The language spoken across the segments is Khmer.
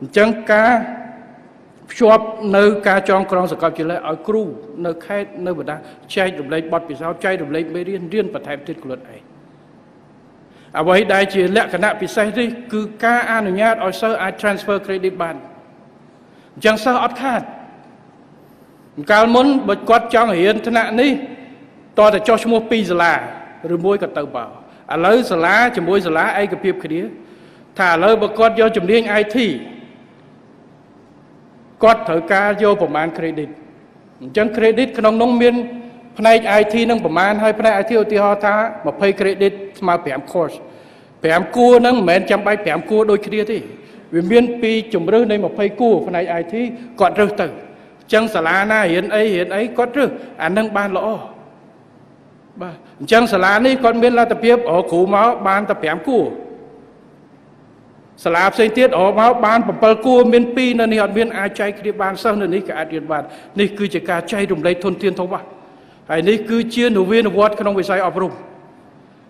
អញ្ចឹងការភ្ជាប់នៅការចងក្រងសកលជាលេខឲ្យគ្រូនៅខេត្តនៅបណ្ដាចែករំលែកបទពិសោធន៍ចែករំលែកមេរៀនរៀនបន្ថែមទៀតខ្លួនឯងអ្វីដែលជាលក្ខណៈពិសេសនេះគឺការអនុញ្ញាតឲ្យសិស្សអាច transfer credit បានអញ្ចឹងសិស្សអត់ខាតកាលមុនបើគាត់ចង់រៀនថ្នាក់នេះតើតែចុះឈ្មោះពីសាលាឬមួយក៏ទៅបោឥឡូវសាលាជាមួយសាលាឯកភាពគ្នា ថាឥឡូវបើគាត់យកជំនាញ IT គាត់ត្រូវការយកប្រមាណ credit អញ្ចឹង credit ក្នុងនោះមានផ្នែក IT នឹងប្រមាណហើយផ្នែក IT ឧទាហរណ៍ថា20 credit ស្មើ5 course 5គួរហ្នឹងមិនមែនចាំបាច់5គួរដូចគ្នាទេវាមានពីជំរឿសនៃ20គួរផ្នែក IT គាត់រើសទៅអញ្ចឹងសាលាណារៀនអីរៀនអីគាត់រើសអានឹងបានល្អបាទអញ្ចឹងសាលានេះគាត់មានលទ្ធភាពអូគ្រូមកបានតែ5គួរ សាលាផ្សេងទៀតអមកបាន7គួរមាន2នៅនេះអត់មានអាចចែកគ្នាបានសិស្សនៅនេះក៏អាចរៀនបាននេះគឺជាការចែករំលែកធនធានធំបាទហើយនេះគឺជានវានុវត្តក្នុងវិស័យអប់រំ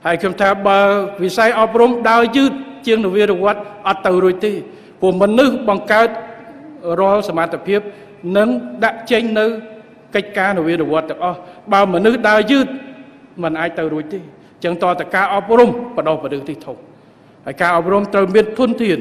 ហើយខ្ញុំថាបើវិស័យអប់រំដើរយឺតជាងនវានុវត្តអត់ទៅរួចទេព្រោះមនុស្សបង្កើតរាល់សមត្ថភាពនឹងដាក់ចេញនៅកិច្ចការនវានុវត្តទាំងអស់បើមនុស្សដើរយឺតมันអាចទៅរួចទេចឹងតតការអប់រំបដោះបដិទីធំ ហើយការអប់រំត្រូវមានធនធាន